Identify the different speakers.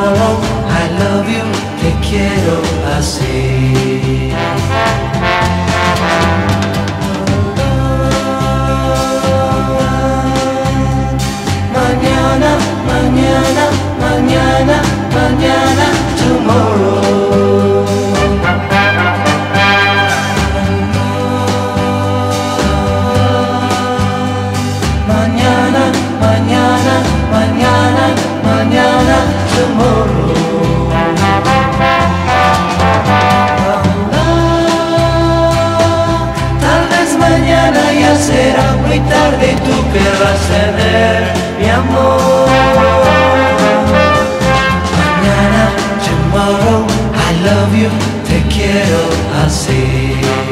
Speaker 1: I love you, te quiero así. Mañana, mañana, mañana, mañana, muy tarde y tú querrás tener mi amor. Mañana, tomorrow, I love you, te quiero así.